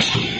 Gracias.